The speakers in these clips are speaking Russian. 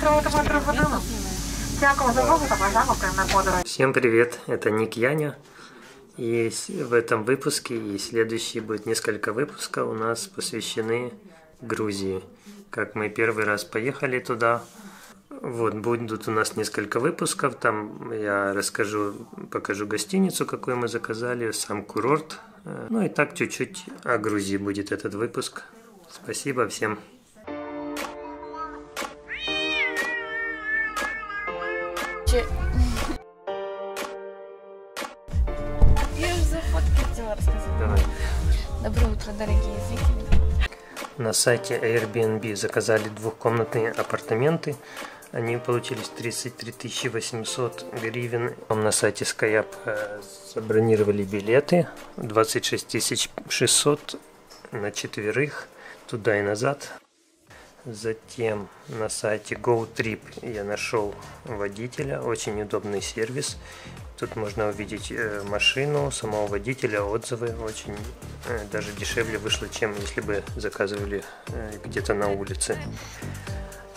триватиме 3 години. Дякую за увагу та бажаємо приємної подорожі. Всем привет, это Ник Яня. И с- в этом выпуске и следующий будет несколько выпусков у нас посвящены Грузии. Как мы первый раз поехали туда. Вот, будут у нас несколько выпусков. Там я расскажу, покажу гостиницу, какую мы заказали, сам курорт. Э, Ну и так чуть-чуть о Грузии будет этот выпуск. Спасибо всем. Утро, дорогие зрители. На сайте Airbnb заказали двухкомнатные апартаменты. Они получились 33 800 гривен. На сайте Skyap э, забронировали билеты 26 600 на четверых туда и назад. Затем на сайте GoTrip я нашел водителя, очень удобный сервис. Тут можно увидеть э, машину, самого водителя, отзывы. Очень э, даже дешевле вышло, чем если бы заказывали э, где-то на улице.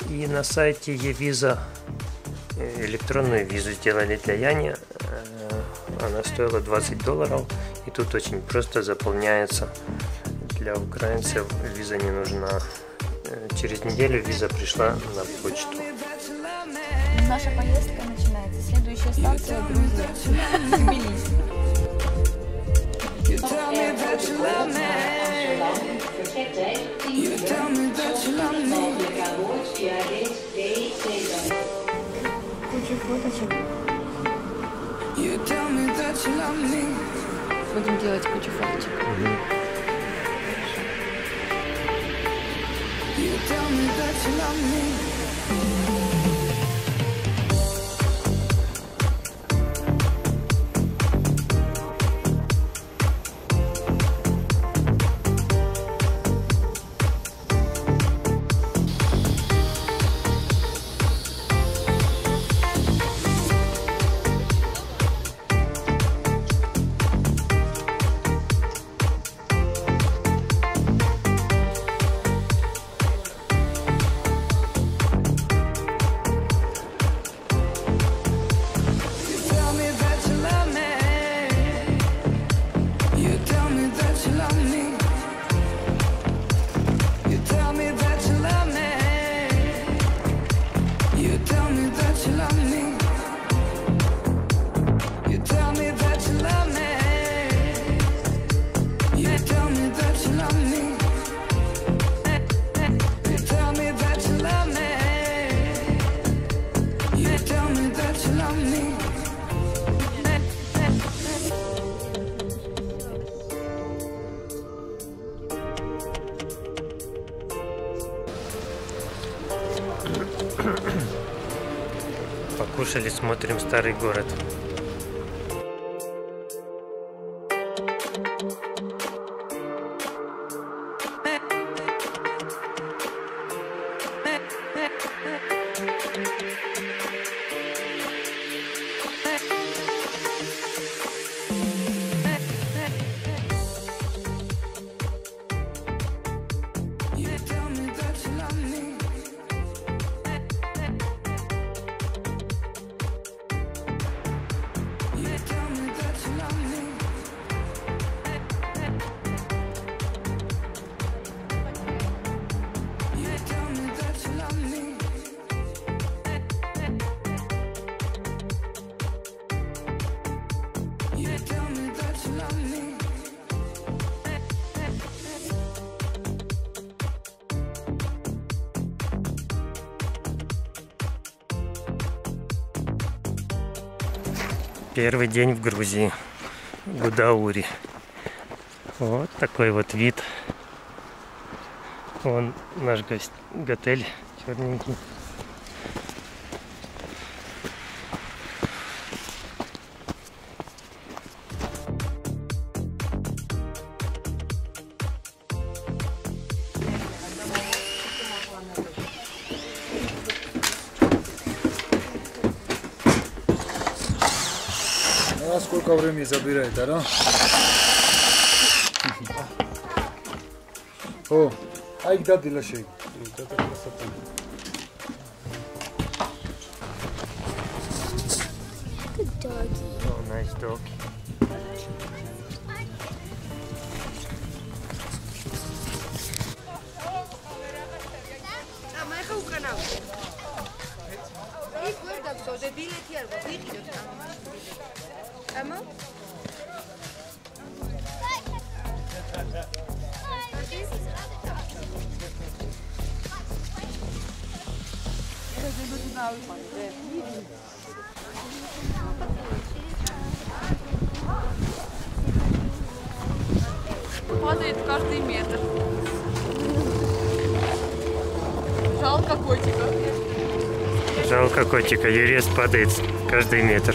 И на сайте э, электронную визу сделали для Яни. Она стоила 20 долларов. И тут очень просто заполняется. Для украинцев виза не нужна. Через неделю виза пришла на почту. Наша поездка начинается. Следующая станция Грузия. Тбилиси. Куча фоточек. Будем делать кучу фоточек. Покушали, смотрим старый город. Первый день в Грузии, Гудаури. Вот такой вот вид. Вон наш гость, готель черненький. насколько времени забирает, да? О, აი გადადილა შეიძლება. გადადილა საწამი. Good dog. Oh, nice dog. ამახა უკანავ. ის ვერ დაგზოდე, ბილეთი არ გვაქვს, იყიდოთ. Emma? Падает каждый метр. Жалко котика. Жалко котика, юрист падает каждый метр.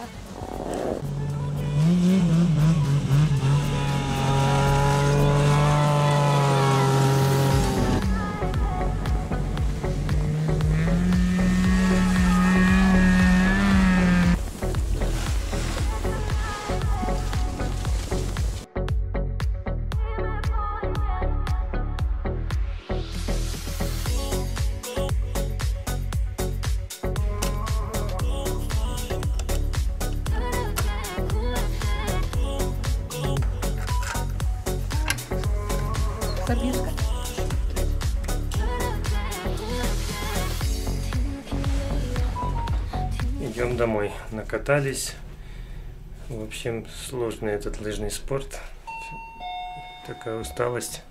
Идем домой. Накатались. В общем, сложный этот лыжный спорт. Такая усталость.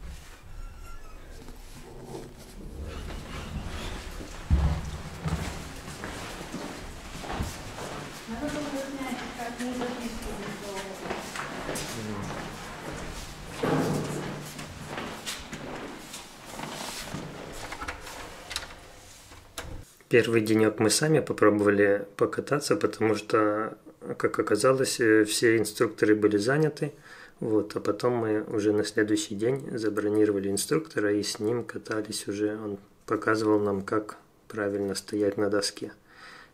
Первый денек мы сами попробовали покататься, потому что, как оказалось, э, все инструкторы были заняты. Вот, а потом мы уже на следующий день забронировали инструктора и с ним катались уже. Он показывал нам, как правильно стоять на доске.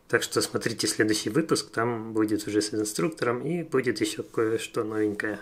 Так что смотрите следующий выпуск, там будет уже с инструктором и будет еще кое-что новенькое.